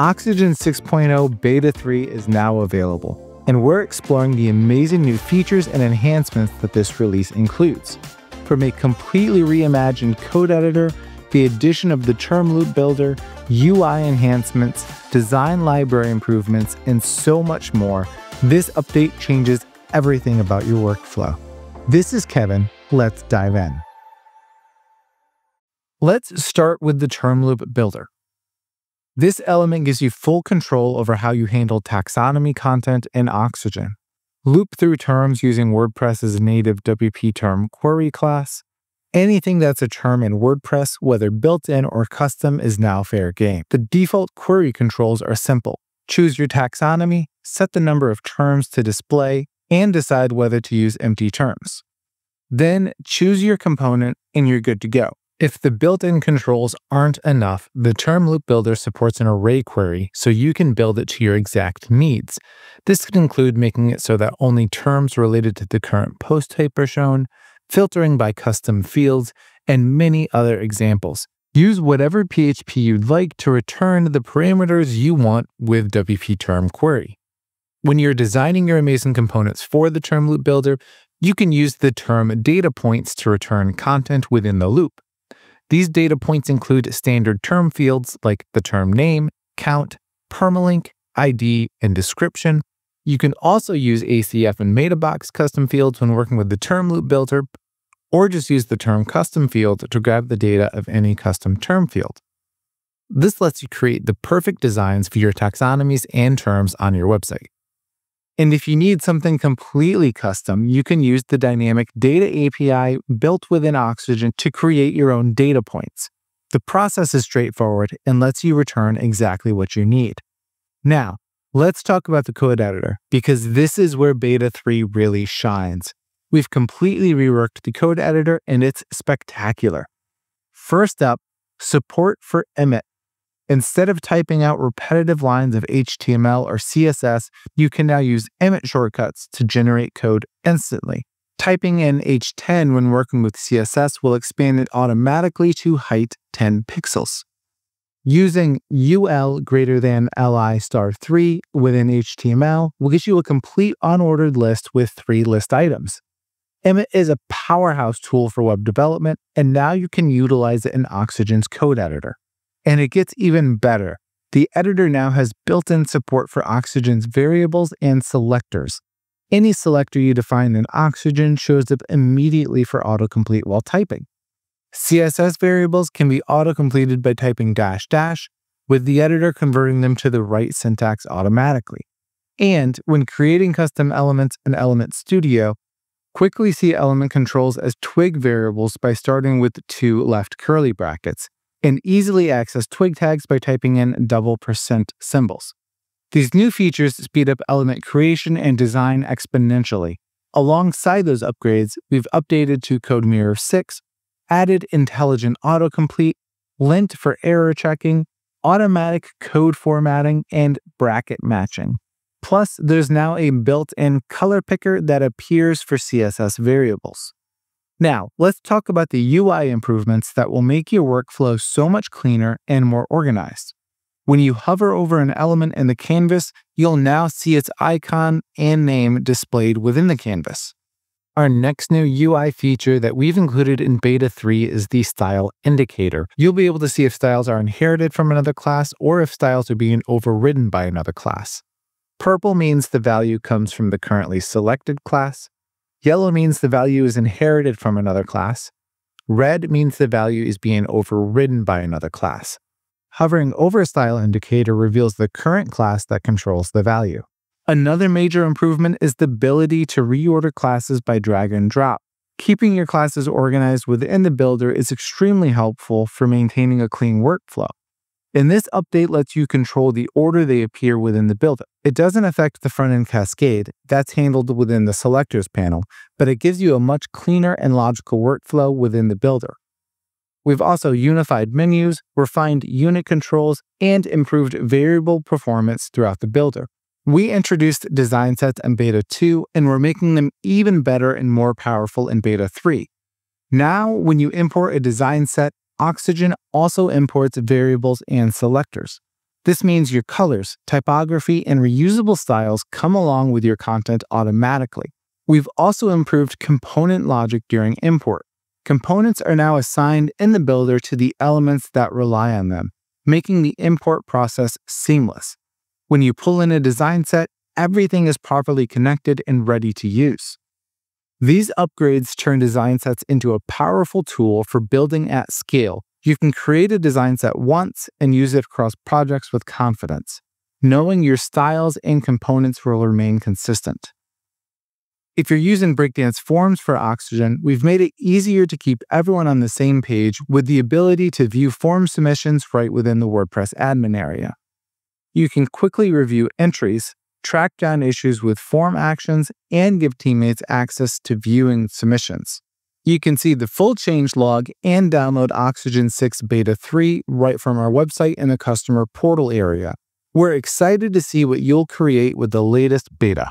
Oxygen 6.0 Beta 3 is now available, and we're exploring the amazing new features and enhancements that this release includes. From a completely reimagined code editor, the addition of the term loop builder, UI enhancements, design library improvements, and so much more, this update changes everything about your workflow. This is Kevin. Let's dive in. Let's start with the term loop builder. This element gives you full control over how you handle taxonomy content in Oxygen. Loop through terms using WordPress's native WP term query class. Anything that's a term in WordPress, whether built in or custom, is now fair game. The default query controls are simple. Choose your taxonomy, set the number of terms to display, and decide whether to use empty terms. Then choose your component and you're good to go. If the built-in controls aren't enough, the Term Loop Builder supports an array query so you can build it to your exact needs. This could include making it so that only terms related to the current post type are shown, filtering by custom fields, and many other examples. Use whatever PHP you'd like to return the parameters you want with WP Term Query. When you're designing your amazing components for the Term Loop Builder, you can use the term data points to return content within the loop. These data points include standard term fields like the term name, count, permalink, ID, and description. You can also use ACF and MetaBox custom fields when working with the term loop builder, or just use the term custom field to grab the data of any custom term field. This lets you create the perfect designs for your taxonomies and terms on your website. And if you need something completely custom, you can use the Dynamic Data API built within Oxygen to create your own data points. The process is straightforward and lets you return exactly what you need. Now, let's talk about the code editor, because this is where Beta 3 really shines. We've completely reworked the code editor and it's spectacular. First up, support for Emmet Instead of typing out repetitive lines of HTML or CSS, you can now use Emmet shortcuts to generate code instantly. Typing in H10 when working with CSS will expand it automatically to height 10 pixels. Using UL greater than LI star 3 within HTML will get you a complete unordered list with three list items. Emmet is a powerhouse tool for web development, and now you can utilize it in Oxygen's code editor. And it gets even better. The editor now has built-in support for Oxygen's variables and selectors. Any selector you define in Oxygen shows up immediately for autocomplete while typing. CSS variables can be autocompleted by typing dash dash, with the editor converting them to the right syntax automatically. And when creating custom elements in Element Studio, quickly see element controls as twig variables by starting with two left curly brackets and easily access twig tags by typing in double percent symbols. These new features speed up element creation and design exponentially. Alongside those upgrades, we've updated to CodeMirror 6, added intelligent autocomplete, lint for error checking, automatic code formatting, and bracket matching. Plus, there's now a built-in color picker that appears for CSS variables. Now, let's talk about the UI improvements that will make your workflow so much cleaner and more organized. When you hover over an element in the canvas, you'll now see its icon and name displayed within the canvas. Our next new UI feature that we've included in Beta 3 is the Style Indicator. You'll be able to see if styles are inherited from another class or if styles are being overridden by another class. Purple means the value comes from the currently selected class. Yellow means the value is inherited from another class. Red means the value is being overridden by another class. Hovering over a style indicator reveals the current class that controls the value. Another major improvement is the ability to reorder classes by drag and drop. Keeping your classes organized within the builder is extremely helpful for maintaining a clean workflow. And this update lets you control the order they appear within the builder. It doesn't affect the front-end cascade, that's handled within the selectors panel, but it gives you a much cleaner and logical workflow within the builder. We've also unified menus, refined unit controls, and improved variable performance throughout the builder. We introduced design sets in Beta 2, and we're making them even better and more powerful in Beta 3. Now, when you import a design set, Oxygen also imports variables and selectors. This means your colors, typography, and reusable styles come along with your content automatically. We've also improved component logic during import. Components are now assigned in the builder to the elements that rely on them, making the import process seamless. When you pull in a design set, everything is properly connected and ready to use. These upgrades turn design sets into a powerful tool for building at scale. You can create a design set once and use it across projects with confidence, knowing your styles and components will remain consistent. If you're using Breakdance Forms for Oxygen, we've made it easier to keep everyone on the same page with the ability to view form submissions right within the WordPress admin area. You can quickly review entries, track down issues with form actions, and give teammates access to viewing submissions. You can see the full change log and download Oxygen 6 Beta 3 right from our website in the customer portal area. We're excited to see what you'll create with the latest beta.